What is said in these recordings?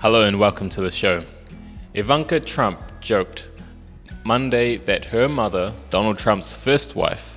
Hello and welcome to the show. Ivanka Trump joked Monday that her mother, Donald Trump's first wife,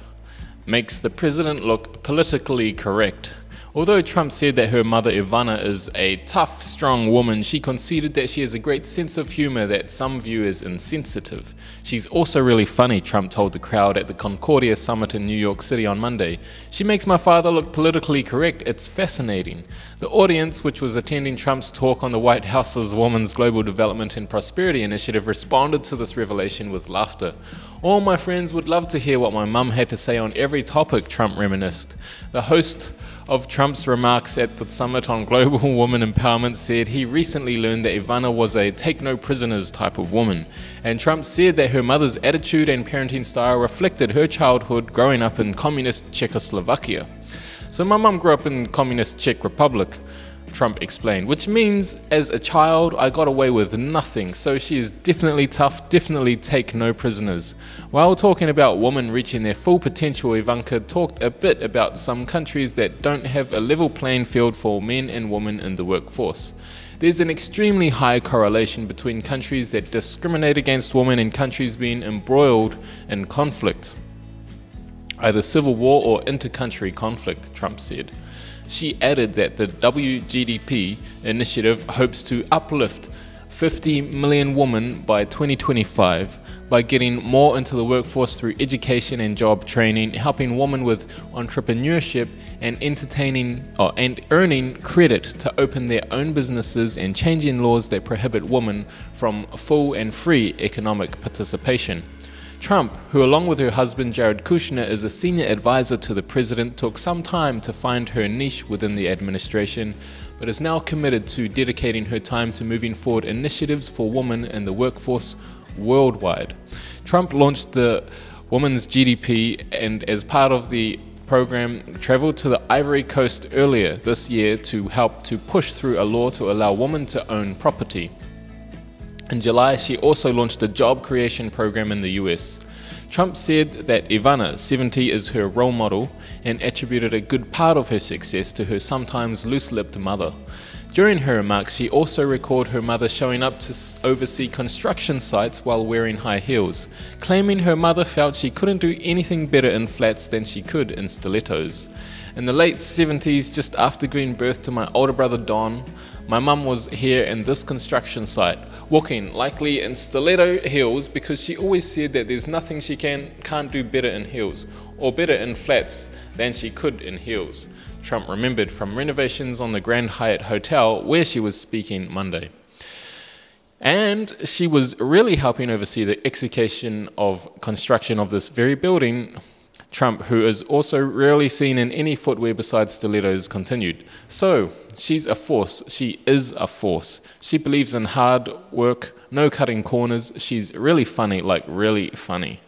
makes the president look politically correct Although Trump said that her mother Ivana is a tough, strong woman, she conceded that she has a great sense of humor that some view as insensitive. She's also really funny, Trump told the crowd at the Concordia Summit in New York City on Monday. She makes my father look politically correct. It's fascinating. The audience, which was attending Trump's talk on the White House's Women's Global Development and Prosperity Initiative, responded to this revelation with laughter. All my friends would love to hear what my mum had to say on every topic, Trump reminisced. The host of Trump's remarks at the summit on global woman empowerment said he recently learned that Ivana was a take no prisoners type of woman. And Trump said that her mother's attitude and parenting style reflected her childhood growing up in communist Czechoslovakia. So my mum grew up in communist Czech Republic. Trump explained, which means as a child I got away with nothing, so she is definitely tough, definitely take no prisoners. While talking about women reaching their full potential, Ivanka talked a bit about some countries that don't have a level playing field for men and women in the workforce. There's an extremely high correlation between countries that discriminate against women and countries being embroiled in conflict. Either civil war or inter-country conflict, Trump said. She added that the WGDP initiative hopes to uplift 50 million women by 2025 by getting more into the workforce through education and job training, helping women with entrepreneurship and entertaining oh, and earning credit to open their own businesses and changing laws that prohibit women from full and free economic participation. Trump, who along with her husband Jared Kushner is a senior advisor to the president, took some time to find her niche within the administration, but is now committed to dedicating her time to moving forward initiatives for women in the workforce worldwide. Trump launched the Women's GDP and as part of the program traveled to the Ivory Coast earlier this year to help to push through a law to allow women to own property. In July, she also launched a job creation program in the US. Trump said that Ivana, 70, is her role model and attributed a good part of her success to her sometimes loose lipped mother. During her remarks, she also recalled her mother showing up to oversee construction sites while wearing high heels, claiming her mother felt she couldn't do anything better in flats than she could in stilettos. In the late 70s, just after giving birth to my older brother Don, my mum was here in this construction site, walking likely in stiletto heels because she always said that there's nothing she can, can't do better in heels, or better in flats than she could in heels. Trump remembered from renovations on the Grand Hyatt Hotel where she was speaking Monday. And she was really helping oversee the execution of construction of this very building Trump, who is also rarely seen in any footwear besides stilettos, continued. So, she's a force. She is a force. She believes in hard work, no cutting corners. She's really funny, like really funny.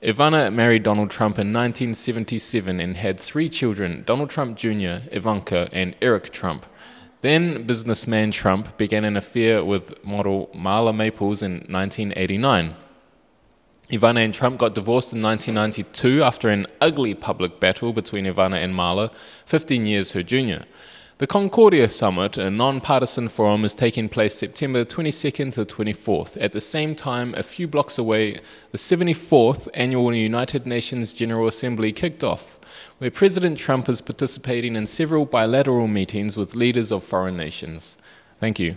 Ivana married Donald Trump in 1977 and had three children Donald Trump Jr., Ivanka, and Eric Trump. Then businessman Trump began an affair with model Marla Maples in 1989. Ivana and Trump got divorced in 1992 after an ugly public battle between Ivana and Marla, 15 years her junior. The Concordia Summit, a non-partisan forum, is taking place September 22nd to 24th. At the same time, a few blocks away, the 74th Annual United Nations General Assembly kicked off, where President Trump is participating in several bilateral meetings with leaders of foreign nations. Thank you.